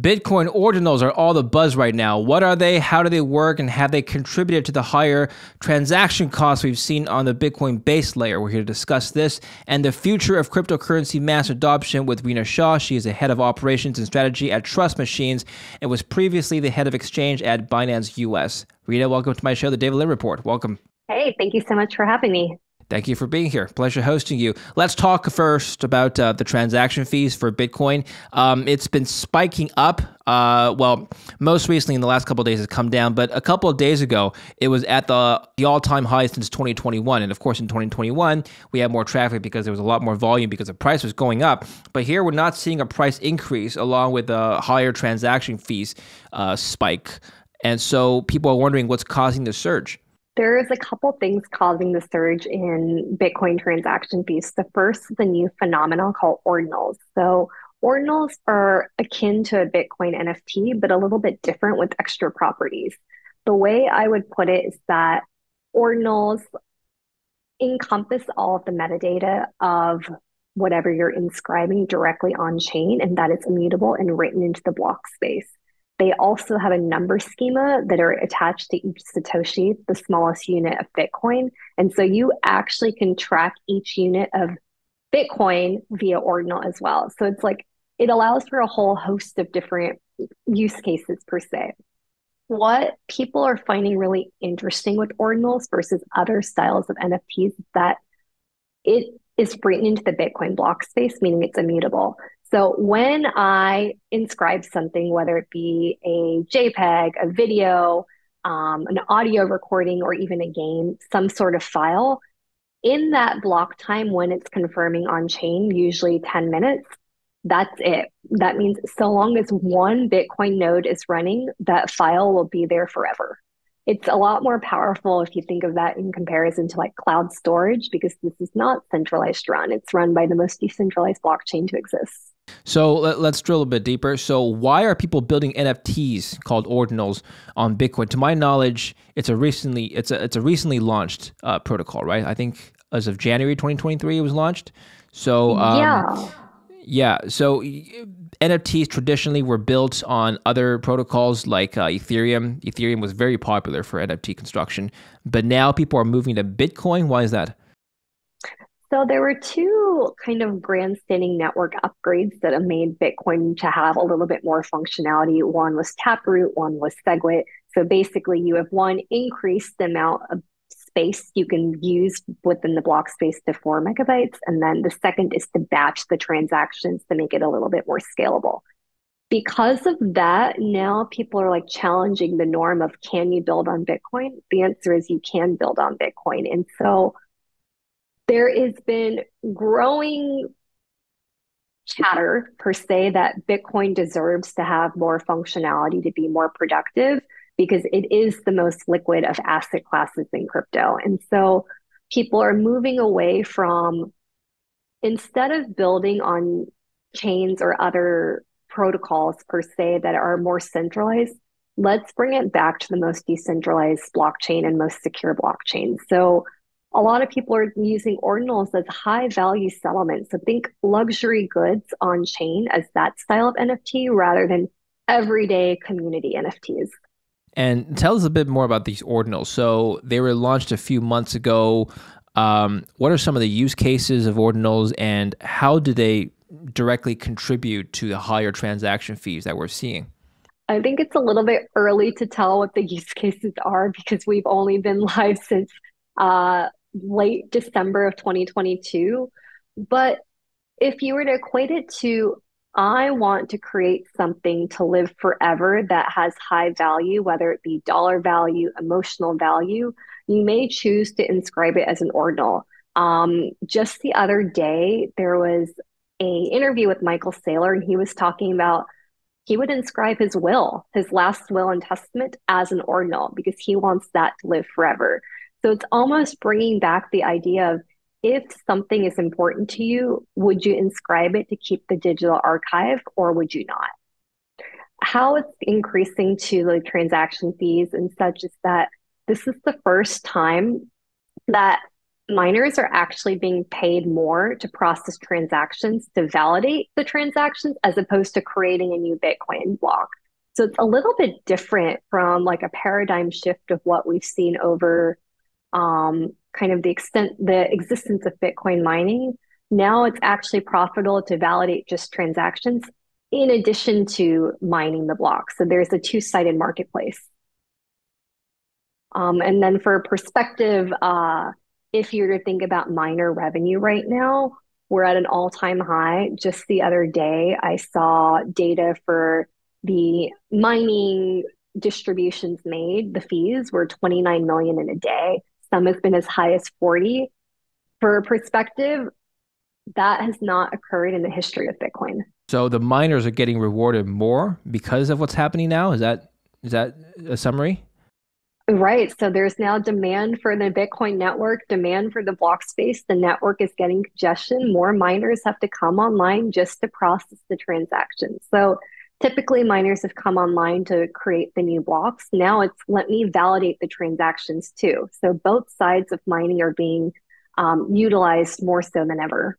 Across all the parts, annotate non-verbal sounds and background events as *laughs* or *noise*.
Bitcoin ordinals are all the buzz right now. What are they? How do they work? And have they contributed to the higher transaction costs we've seen on the Bitcoin base layer? We're here to discuss this and the future of cryptocurrency mass adoption with Rena Shah. She is the head of operations and strategy at Trust Machines and was previously the head of exchange at Binance US. Rena, welcome to my show, The David Lin Report. Welcome. Hey, thank you so much for having me. Thank you for being here. Pleasure hosting you. Let's talk first about uh, the transaction fees for Bitcoin. Um, it's been spiking up. Uh, well, most recently in the last couple of days, it's come down, but a couple of days ago, it was at the, the all time high since 2021. And of course, in 2021, we had more traffic because there was a lot more volume because the price was going up. But here, we're not seeing a price increase along with a higher transaction fees uh, spike. And so people are wondering what's causing the surge. There's a couple things causing the surge in Bitcoin transaction fees. The first is a new phenomenon called ordinals. So, ordinals are akin to a Bitcoin NFT, but a little bit different with extra properties. The way I would put it is that ordinals encompass all of the metadata of whatever you're inscribing directly on chain, and that it's immutable and written into the block space. They also have a number schema that are attached to each Satoshi, the smallest unit of Bitcoin. And so you actually can track each unit of Bitcoin via ordinal as well. So it's like it allows for a whole host of different use cases per se. What people are finding really interesting with ordinals versus other styles of NFTs is that it is written into the Bitcoin block space, meaning it's immutable. So when I inscribe something, whether it be a JPEG, a video, um, an audio recording, or even a game, some sort of file, in that block time when it's confirming on chain, usually 10 minutes, that's it. That means so long as one Bitcoin node is running, that file will be there forever. It's a lot more powerful if you think of that in comparison to like cloud storage, because this is not centralized run. It's run by the most decentralized blockchain to exist. So let, us drill a bit deeper. So why are people building NFTs called ordinals on Bitcoin? To my knowledge, it's a recently it's a it's a recently launched uh, protocol, right? I think as of January 2023, it was launched. So um, yeah. Yeah, so NFTs traditionally were built on other protocols like uh, Ethereum. Ethereum was very popular for NFT construction, but now people are moving to Bitcoin. Why is that? So there were two kind of grandstanding network upgrades that have made Bitcoin to have a little bit more functionality. One was Taproot, one was SegWit. So basically, you have one increased the amount of space you can use within the block space to four megabytes. And then the second is to batch the transactions to make it a little bit more scalable. Because of that, now people are like challenging the norm of can you build on Bitcoin? The answer is you can build on Bitcoin. And so there has been growing chatter per se that Bitcoin deserves to have more functionality to be more productive because it is the most liquid of asset classes in crypto. And so people are moving away from instead of building on chains or other protocols per se that are more centralized, let's bring it back to the most decentralized blockchain and most secure blockchain. So a lot of people are using ordinals as high value settlements. So think luxury goods on chain as that style of NFT rather than everyday community NFTs. And tell us a bit more about these ordinals. So they were launched a few months ago. Um, what are some of the use cases of ordinals and how do they directly contribute to the higher transaction fees that we're seeing? I think it's a little bit early to tell what the *laughs* use cases are because we've only been *laughs* live since uh, late December of 2022. But if you were to equate it to, I want to create something to live forever that has high value, whether it be dollar value, emotional value, you may choose to inscribe it as an ordinal. Um, just the other day, there was a interview with Michael Saylor, and he was talking about he would inscribe his will, his last will and testament, as an ordinal because he wants that to live forever. So it's almost bringing back the idea of if something is important to you, would you inscribe it to keep the digital archive or would you not? How it's increasing to the transaction fees and such is that this is the first time that miners are actually being paid more to process transactions to validate the transactions as opposed to creating a new Bitcoin block. So it's a little bit different from like a paradigm shift of what we've seen over um, kind of the extent the existence of Bitcoin mining. Now it's actually profitable to validate just transactions in addition to mining the block. So there's a two-sided marketplace. Um, and then for perspective, uh, if you're to think about miner revenue right now, we're at an all-time high. Just the other day, I saw data for the mining distributions made, the fees were 29 million in a day. Some has been as high as 40. For perspective, that has not occurred in the history of Bitcoin. So the miners are getting rewarded more because of what's happening now. Is that is that a summary? Right. So there's now demand for the Bitcoin network, demand for the block space. The network is getting congestion. More miners have to come online just to process the transactions. So typically miners have come online to create the new blocks. Now it's let me validate the transactions too. So both sides of mining are being um, utilized more so than ever.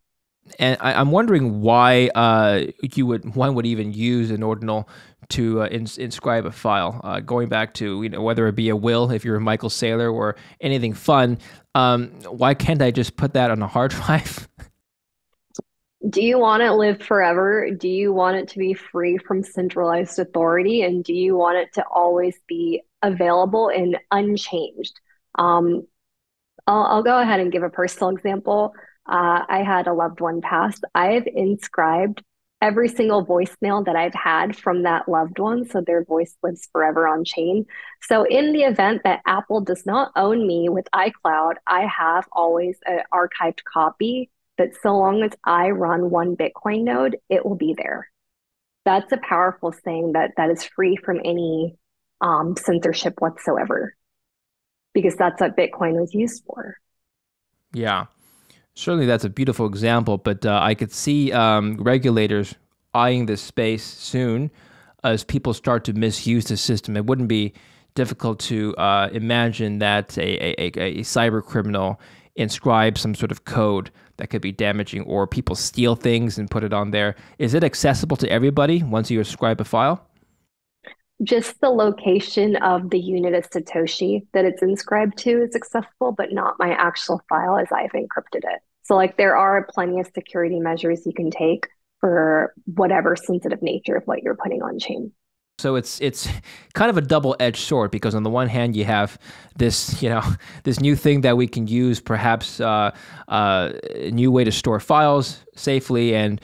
And I, am wondering why uh, you would one would even use an ordinal to uh, ins- inscribe a file. Uh, going back to you know whether it be a will if you're Michael Saylor or anything fun, um, why can't I just put that on a hard *laughs* drive? Do you want it live forever? Do you want it to be free from centralized authority? And do you want it to always be available and unchanged? Um, I'll, I'll go ahead and give a personal example. Uh, I had a loved one pass. I've inscribed every single voicemail that I've had from that loved one. So their voice lives forever on chain. So, in the event that Apple does not own me with iCloud, I have always an archived copy that so long as I run one Bitcoin node, it will be there. That's a powerful thing that that is free from any um, censorship whatsoever, because that's what Bitcoin was used for. Yeah, certainly that's a beautiful example. But uh, I could see um, regulators eyeing this space soon as people start to misuse the system. It wouldn't be difficult to uh, imagine that a, a, a, a cyber criminal inscribe some sort of code that could be damaging, or people steal things and put it on there. Is it accessible to everybody once you ascribe a file? Just the location of the unit of Satoshi that it's inscribed to is accessible, but not my actual file as I've encrypted it. So, like, there are plenty of security measures you can take for whatever sensitive nature of what you're putting on chain. So it's it's *laughs* kind of a double-edged sword because on the one hand you have this you know *laughs* this new thing that we can use perhaps uh, uh, a new way to store files safely and.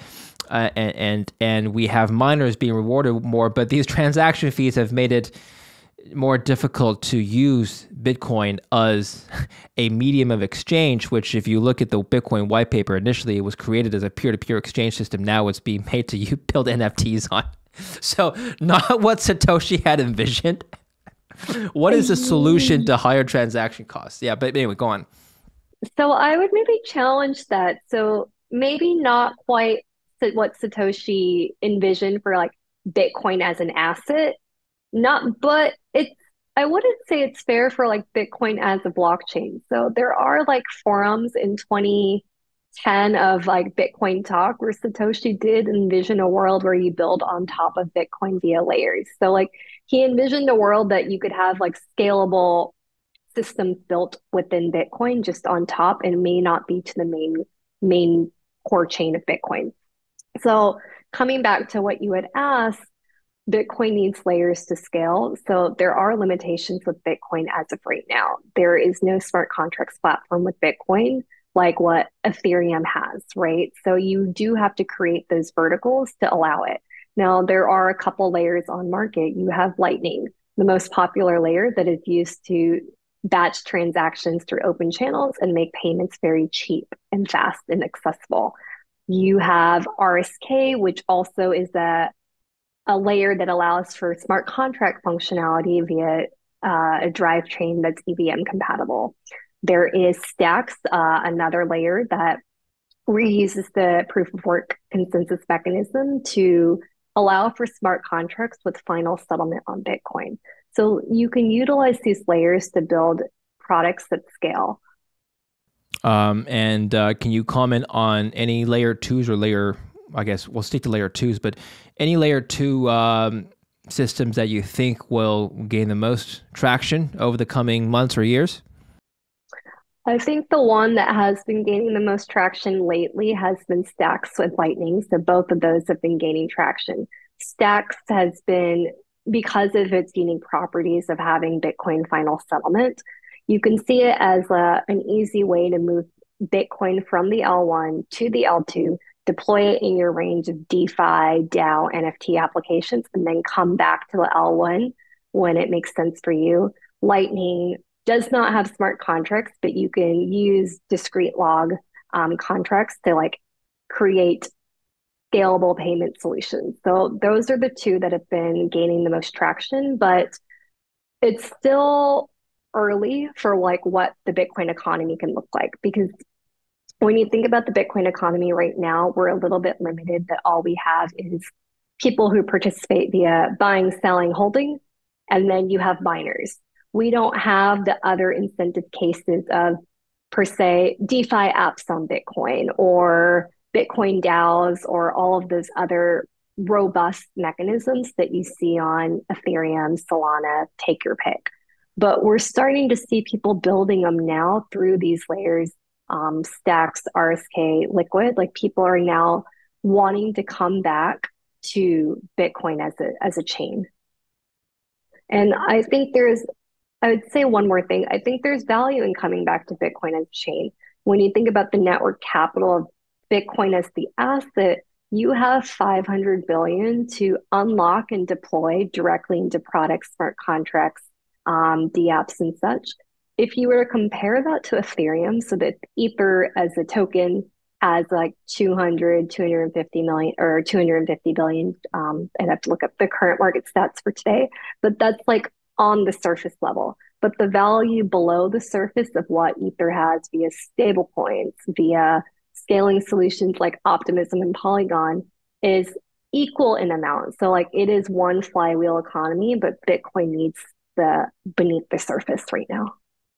Uh, and, and we have miners being rewarded more, but these transaction fees have made it more difficult to use Bitcoin as *laughs* a medium of exchange, which, if you look at the Bitcoin white paper, initially it was created as a peer to peer exchange system. Now it's being made to you build NFTs on. *laughs* So, not what Satoshi had envisioned. *laughs* what is the solution to higher transaction costs? Yeah, but anyway, go on. So, I would maybe challenge that. So, maybe not quite what Satoshi envisioned for like Bitcoin as an asset, not, but it's, I wouldn't say it's fair for like Bitcoin as a blockchain. So, there are like forums in 20 10 of like Bitcoin talk where Satoshi did envision a world where you build on top of Bitcoin via layers. So like he envisioned a world that you could have like scalable systems built within Bitcoin just on top and may not be to the main main core chain of Bitcoin. So coming back to what you had asked, Bitcoin needs layers to scale. So there are limitations with Bitcoin as of right now. There is no smart contracts platform with Bitcoin like what Ethereum has, right? So you do have to create those verticals to allow it. Now, there are a couple layers on market. You have Lightning, the most popular layer that is used to batch transactions through open channels and make payments very cheap and fast and accessible. You have RSK, which also is a, a layer that allows for smart contract functionality via uh, a drivetrain that's EVM compatible. There is Stacks, uh, another layer that reuses the proof of work consensus mechanism to allow for smart contracts with final settlement on Bitcoin. So you can utilize these layers to build products that scale. Um, and uh, can you comment on any layer twos or layer? I guess we'll stick to layer twos, but any layer two um, systems that you think will gain the most traction over the coming months or years? I think the one that has been gaining the most traction lately has been Stacks with Lightning. So both of those have been gaining traction. Stacks has been because of its unique properties of having Bitcoin final settlement. You can see it as a, an easy way to move Bitcoin from the L1 to the L2, deploy it in your range of DeFi, DAO, NFT applications, and then come back to the L1 when it makes sense for you. Lightning does not have smart contracts, but you can use discrete log um, contracts to like create scalable payment solutions. So those are the two that have been gaining the most traction, but it's still early for like what the Bitcoin economy can look like because when you think about the Bitcoin economy right now, we're a little bit limited that all we have is people who participate via buying, selling, holding, and then you have miners we don't have the other incentive cases of per se DeFi apps on Bitcoin or Bitcoin DAOs or all of those other robust mechanisms that you see on Ethereum, Solana, take your pick. But we're starting to see people building them now through these layers, um, stacks, RSK, liquid. Like people are now wanting to come back to Bitcoin as a as a chain. And I think there's I would say one more thing. I think there's value in coming back to Bitcoin as chain. When you think about the network capital of Bitcoin as the asset, you have 500 billion to unlock and deploy directly into products, smart contracts, um, dApps, and such. If you were to compare that to Ethereum, so that Ether as a token has like 200, 250 million or 250 billion. Um, I'd have to look up the current market stats for today, but that's like on the surface level. But the value below the surface of what Ether has via stablecoins, via scaling solutions like Optimism and Polygon is equal in amount. So like it is one flywheel economy, but Bitcoin needs the beneath the surface right now.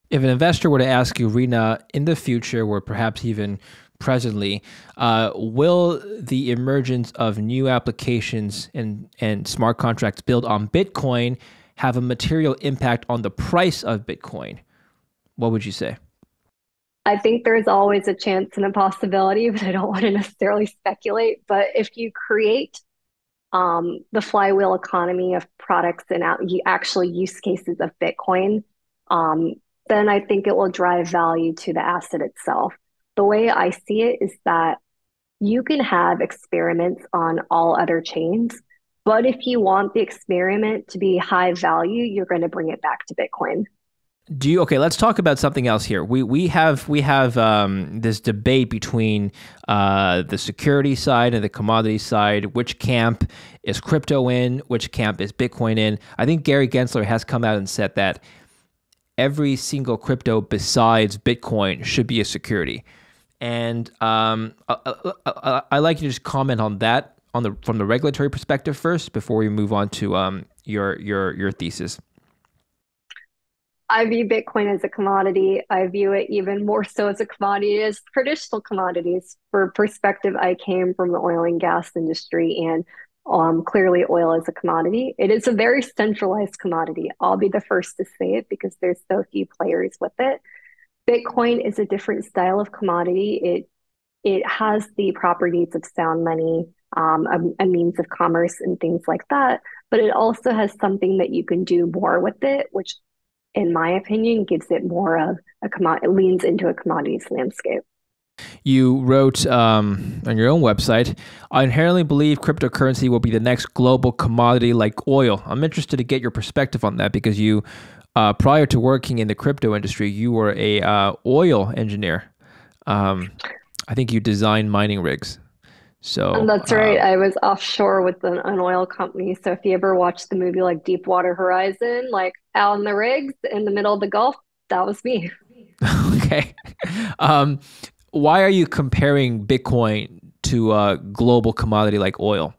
If an investor were to ask you, Rena, in the future, or perhaps even presently, uh, will the emergence of new applications and, and smart contracts built on Bitcoin have a material impact on the price of Bitcoin? What would you say? I think there's always a chance and a possibility, *laughs* but I don't want to necessarily speculate. But if you create um, the flywheel economy of products and actually use cases of Bitcoin, um, then I think it will drive value to the asset itself. The way I see it is that you can have experiments on all other chains, but if you want the experiment to be high value, you're going to bring it back to Bitcoin. Do you okay? Let's talk about something else here. We we have we have um, this debate between uh, the security side and the commodity side. Which camp is crypto in? Which camp is Bitcoin in? I think Gary Gensler has come out and said that every single crypto besides Bitcoin should be a security. And um, I, I, I, I like you to just comment on that on the from the regulatory perspective first before we move on to um, your your your thesis? I view Bitcoin as a commodity. I view it even more so as a commodity as traditional commodities. For perspective, I came from the oil and gas industry, and um, clearly, oil is a commodity. It is a very centralized commodity. I'll be the first to say it because there's so few players with it. Bitcoin is a different style of commodity. It it has the properties of sound money um, a, a, means of commerce and things like that. But it also has something that you can do more with it, which, in my opinion, gives it more of a commodity, it leans into a commodities landscape. You wrote um, on your own website, I inherently believe cryptocurrency will be the next global commodity like oil. I'm interested to get your perspective on that because you, uh, prior to working in the crypto industry, you were a uh, oil engineer. Um, I think you designed mining rigs. So and that's right. Uh, I was offshore with an, an, oil company. So if you ever watch the movie like Deepwater Horizon, like out in the rigs in the middle of the Gulf, that was me. *laughs* *laughs* okay. Um, why are you comparing Bitcoin to a global commodity like oil?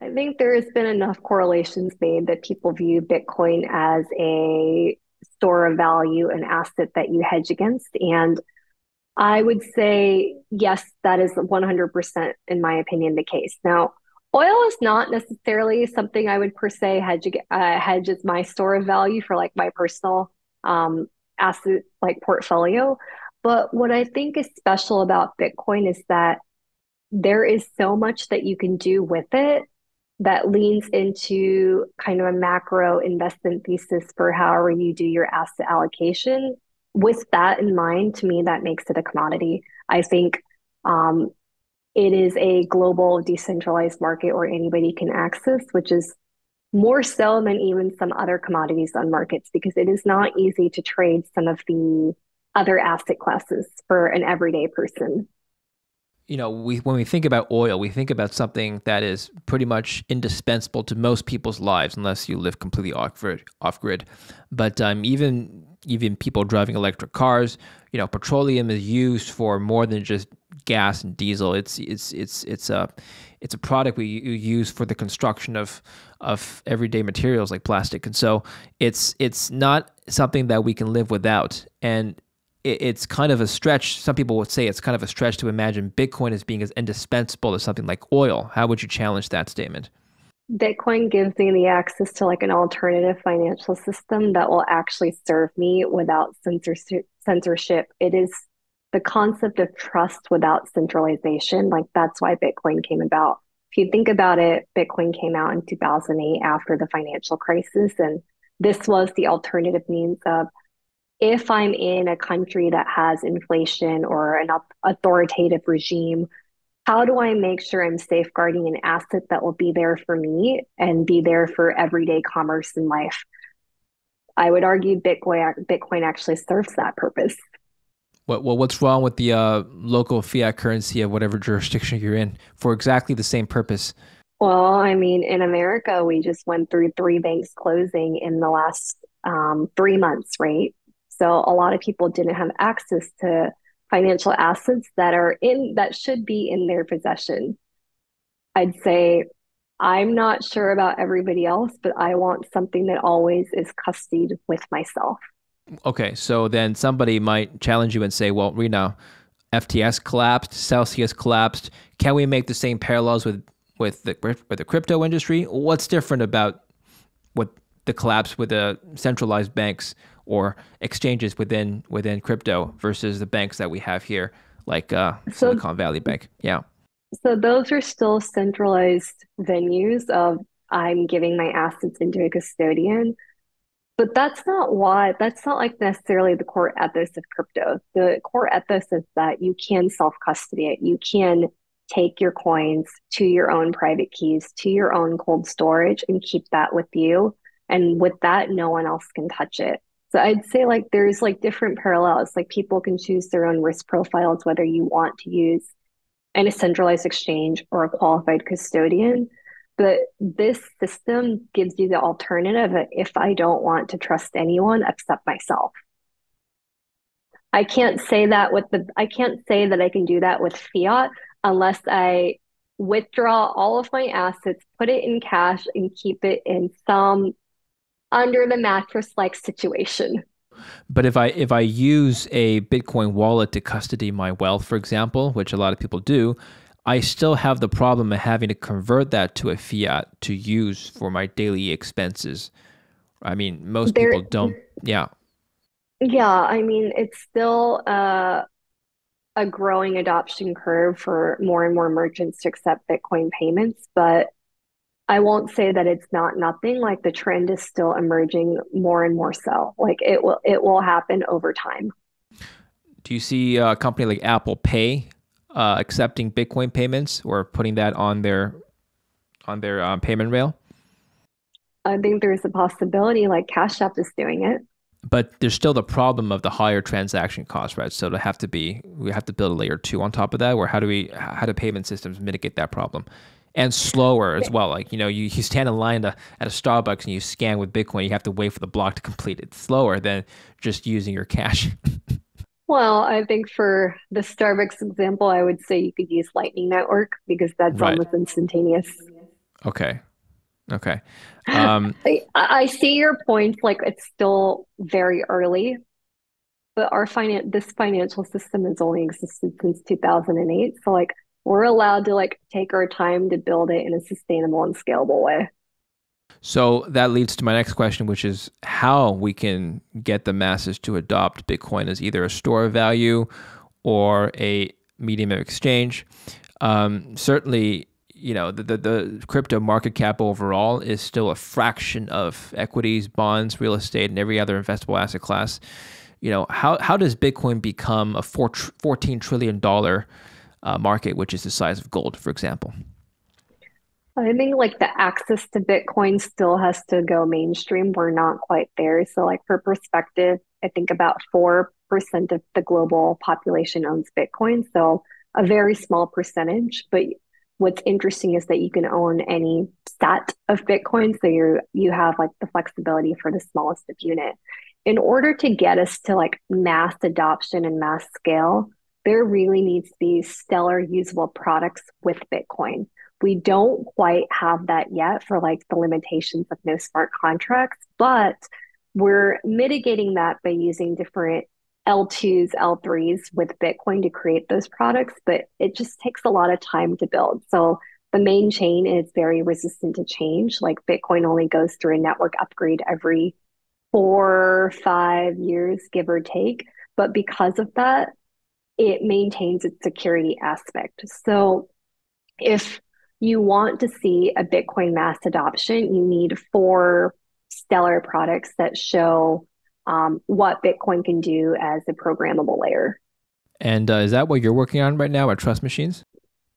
I think there has been enough correlations made that people view Bitcoin as a store of value, an asset that you hedge against. And I would say, yes, that is 100%, in my opinion, the case. Now, oil is not necessarily something I would per se hedge, uh, hedge as my store of value for like my personal um, asset like portfolio. But what I think is special about Bitcoin is that there is so much that you can do with it that leans into kind of a macro investment thesis for however you do your asset allocation. With that in mind, to me, that makes it a commodity. I think um, it is a global decentralized market where anybody can access, which is more so than even some other commodities on markets because it is not easy to trade some of the other asset classes for an everyday person you know, we when we think about oil, we think about something that is pretty much indispensable to most people's lives, unless you live completely off grid. Off grid, but um, even even people driving electric cars, you know, petroleum is used for more than just gas and diesel. It's it's it's it's a it's a product we use for the construction of of everyday materials like plastic, and so it's it's not something that we can live without. And it's kind of a stretch. Some people would say it's kind of a stretch to imagine Bitcoin as being as indispensable as something like oil. How would you challenge that statement? Bitcoin gives me the access to like an alternative financial system that will actually serve me without censorship. It is the concept of trust without centralization. Like that's why Bitcoin came about. If you think about it, Bitcoin came out in 2008 after the financial crisis. And this was the alternative means of if I'm in a country that has inflation or an authoritative regime, how do I make sure I'm safeguarding an asset that will be there for me and be there for everyday commerce in life? I would argue Bitcoin Bitcoin actually serves that purpose. What well, what's wrong with the uh, local fiat currency of whatever jurisdiction you're in for exactly the same purpose? Well, I mean, in America, we just went through three banks closing in the last um, three months, right? So a lot of people didn't have access to financial assets that are in that should be in their possession. I'd say I'm not sure about everybody else, but I want something that always is custodied with myself. Okay, so then somebody might challenge you and say, "Well, Rena, FTX collapsed, Celsius collapsed. Can we make the same parallels with with the with the crypto industry? What's different about what the collapse with the centralized banks or exchanges within within crypto versus the banks that we have here, like uh, so, Silicon Valley Bank. Yeah. So those are still centralized venues of I'm giving my assets into a custodian. But that's not why, that's not like necessarily the core ethos of crypto. The core ethos is that you can self custody it. You can take your coins to your own private keys, to your own cold storage, and keep that with you. And with that, no one else can touch it. So I'd say like there's like different parallels. Like people can choose their own risk profiles, whether you want to use a centralized exchange or a qualified custodian. But this system gives you the alternative if I don't want to trust anyone except myself. I can't say that with the I can't say that I can do that with fiat unless I withdraw all of my assets, put it in cash, and keep it in some under the mattress like situation. But if I if I use a Bitcoin wallet to custody my wealth, for example, which a lot of people do, I still have the problem of having to convert that to a fiat to use for my daily expenses. I mean, most there, people don't. Yeah. Yeah, I mean, it's still uh, a growing adoption curve for more and more merchants to accept Bitcoin payments, but I won't say that it's not nothing. Like the trend is still emerging more and more so. Like it will it will happen over time. Do you see a company like Apple Pay uh, accepting Bitcoin payments or putting that on their on their um, payment rail? I think there's a possibility like Cash App is doing it. But there's still the problem of the higher transaction costs, right? So to have to be, we have to build a layer two on top of that. Or how do we, how do payment systems mitigate that problem? And slower as well. Like you know, you, you stand in line to, at a Starbucks and you scan with Bitcoin. You have to wait for the block to complete. It's slower than just using your cash. *laughs* well, I think for the Starbucks example, I would say you could use Lightning Network because that's right. almost instantaneous. Okay. Okay. *sighs* Um, I, I see your point. Like it's still very early, but our finance this financial system has only existed since 2008. So like we're allowed to like take our time to build it in a sustainable and scalable way. So that leads to my next question, which is how we can get the masses to adopt Bitcoin as either a store of value or a medium of exchange. Um, certainly, you know, the, the, the, crypto market cap overall is still a fraction of equities, bonds, real estate, and every other investable asset class. You know, how, how does Bitcoin become a four, $14 trillion uh, market, which is the size of gold, for example? I think like the access to Bitcoin still has to go mainstream. We're not quite there. So, like, for perspective, I think about 4% of the global population owns Bitcoin. So, a very small percentage. But what's interesting is that you can own any set of Bitcoin. So, you you have like the flexibility for the smallest of unit. In order to get us to like mass adoption and mass scale, there really needs to be stellar usable products with Bitcoin. We don't quite have that yet for like the limitations of no smart contracts, but we're mitigating that by using different L2s, L3s with Bitcoin to create those products, but it just takes a lot of time to build. So the main chain is very resistant to change. Like Bitcoin only goes through a network upgrade every four, five years, give or take. But because of that, it maintains its security aspect. So if you want to see a Bitcoin mass adoption, you need four stellar products that show um, what Bitcoin can do as a programmable layer. And uh, is that what you're working on right now at Trust Machines?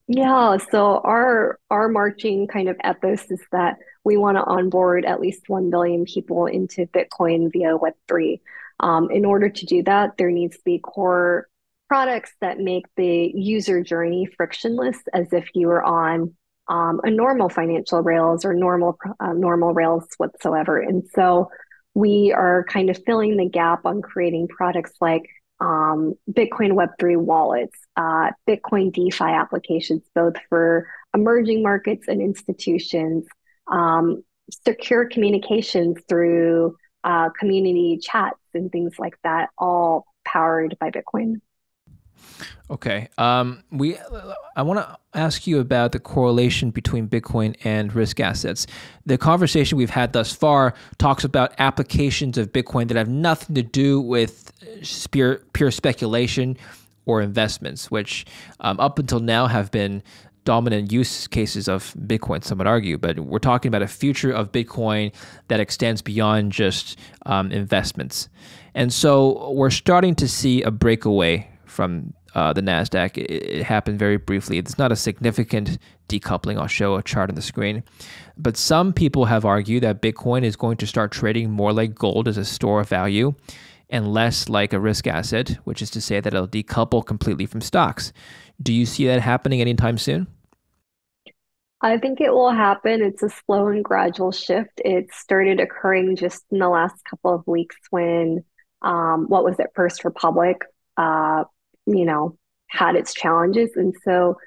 Yeah, so our our marching kind of ethos is that we want to onboard at least 1 billion people into Bitcoin via Web3. Um, in order to do that, there needs to be core products that make the user journey frictionless as if you were on um, a normal financial rails or normal uh, normal rails whatsoever. And so we are kind of filling the gap on creating products like um, Bitcoin Web3 wallets, uh, Bitcoin DeFi applications, both for emerging markets and institutions, um, secure communications through uh, community chats and things like that, all powered by Bitcoin. Okay. Um, we, I want to ask you about the correlation between Bitcoin and risk assets. The conversation we've had thus far talks about applications of Bitcoin that have nothing to do with pure, pure speculation or investments, which um, up until now have been dominant use cases of Bitcoin, some would argue. But we're talking about a future of Bitcoin that extends beyond just um, investments. And so we're starting to see a breakaway from uh, the Nasdaq. It, it, happened very briefly. It's not a significant decoupling. I'll show a chart on the screen. But some people have argued that Bitcoin is going to start trading more like gold as a store of value and less like a risk asset, which is to say that it'll decouple completely from stocks. Do you see that happening anytime soon? I think it will happen. It's a slow and gradual shift. It started occurring just in the last couple of weeks when, um, what was it, First Republic uh, you know, had its challenges. And so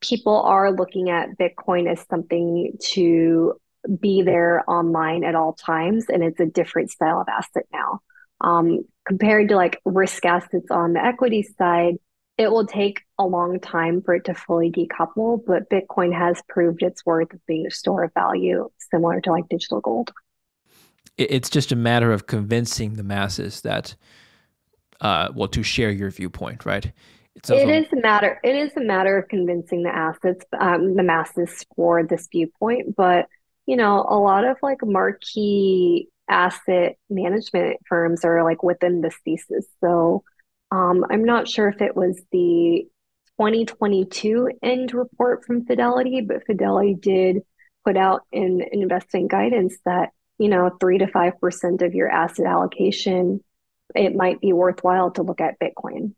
people are looking at Bitcoin as something to be there online at all times. And it's a different style of asset now. Um, compared to like risk assets on the equity side, it will take a long time for it to fully decouple, but Bitcoin has proved its worth of being a store of value, similar to like digital gold. It's just a matter of convincing the masses that uh, well, to share your viewpoint, right? It, it is a matter. It is a matter of convincing the assets, um, the masses for this viewpoint. But you know, a lot of like marquee asset management firms are like within this thesis. So um, I'm not sure if it was the 2022 end report from Fidelity, but Fidelity did put out in, in investment guidance that you know three to five percent of your asset allocation it might be worthwhile to look at Bitcoin.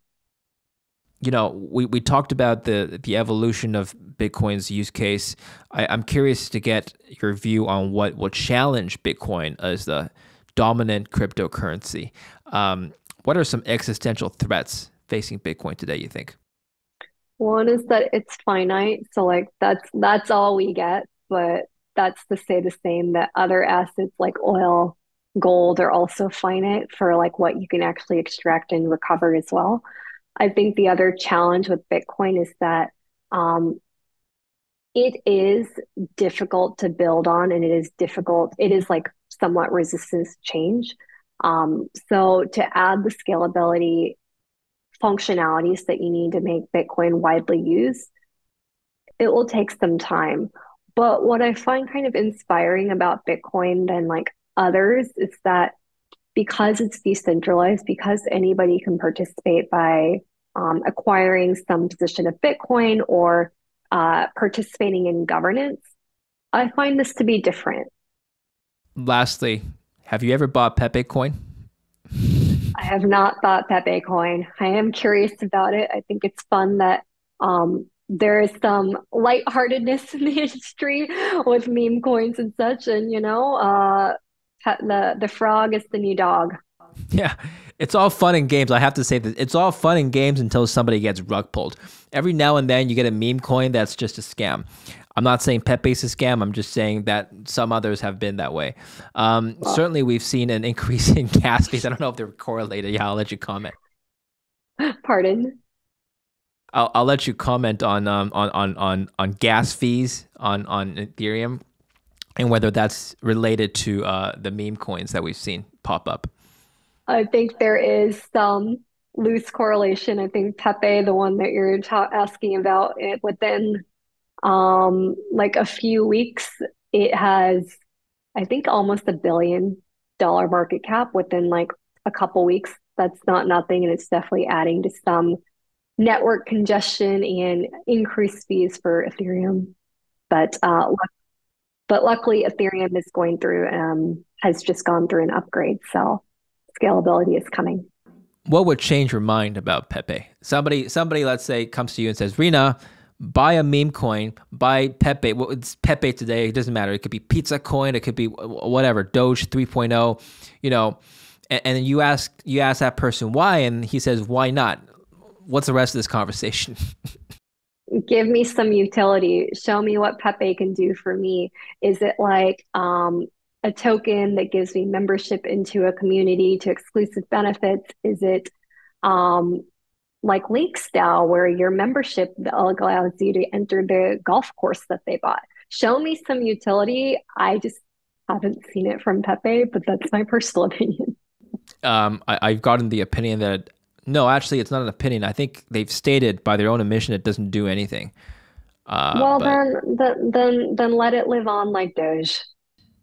You know, we, we talked about the the evolution of Bitcoin's use case. I, I'm curious to get your view on what will challenge Bitcoin as the dominant cryptocurrency. Um, what are some existential threats facing Bitcoin today? You think? One is that it's finite, so like that's that's all we get. But that's to say the same that other assets like oil, gold are also finite for like what you can actually extract and recover as well. I think the other challenge with Bitcoin is that um, it is difficult to build on and it is difficult, it is like somewhat resistant change. Um, so to add the scalability functionalities that you need to make Bitcoin widely used, it will take some time. But what I find kind of inspiring about Bitcoin than like others is that because it's decentralized, because anybody can participate by um, acquiring some position of Bitcoin or uh, participating in governance, I find this to be different. Lastly, have you ever bought Pepe coin? I have not bought Pepe coin. I am curious about it. I think it's fun that um, there is some lightheartedness *laughs* in the industry with meme coins and such. And, you know, uh, the, the frog is the new dog. Yeah, it's all fun and games. I have to say that it's all fun and games until somebody gets rug pulled. Every now and then you get a meme coin that's just a scam. I'm not saying Pepe's a scam. I'm just saying that some others have been that way. Um, Certainly, we've seen an *laughs* increase in gas fees. I don't know if they're correlated. Yeah, I'll let you comment. *laughs* Pardon. I'll, I'll let you comment on um, on on on on gas fees on on Ethereum, and whether that's related to uh, the meme coins that we've seen pop up. I think there is some loose correlation. I think Pepe, the one that you're ta- asking about, it within um, like a few weeks, it has, I think, almost a billion dollar market cap within like a couple weeks. That's not nothing, and it's definitely adding to some network congestion and increased fees for Ethereum. But uh, but luckily, Ethereum is going through um, has just gone through an upgrade, so scalability is coming. What would change your mind about Pepe? Somebody, somebody, let's say, comes to you and says, "Rena, buy a meme coin, buy Pepe. Well, it's Pepe today. It doesn't matter. It could be Pizza Coin. It could be whatever Doge 3.0. You know." And, and you ask you ask that person why, and he says, "Why not?" What's the rest of this conversation? *laughs* give me some utility show me what pepe can do for me is it like um, a token that gives me membership into a community to exclusive benefits? Is it um, like LinksDAO where your membership allows you to enter the golf course that they bought? Show me some utility. I just haven't seen it from Pepe, but that's my *laughs* personal opinion. Um, I, have gotten the opinion that no, actually, it's not an opinion. I think they've stated by their own admission it doesn't do anything. Uh, well, but... then, then, then, then let it live on like Doge.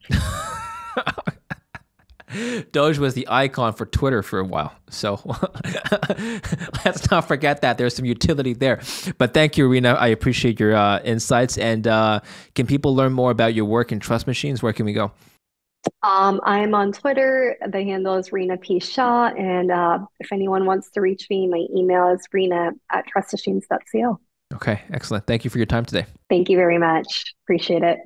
*laughs* Doge was the icon for Twitter for a while. So *laughs* let's not forget that there's some utility there. But thank you, Rena. I appreciate your uh, insights. And uh, can people learn more about your work in Trust Machines? Where can we go? Um, I'm on Twitter. The handle is Rena P. Shah. And uh, if anyone wants to reach me, my email is rena at trustmachines.co. Okay, excellent. Thank you for your time today. Thank you very much. Appreciate it.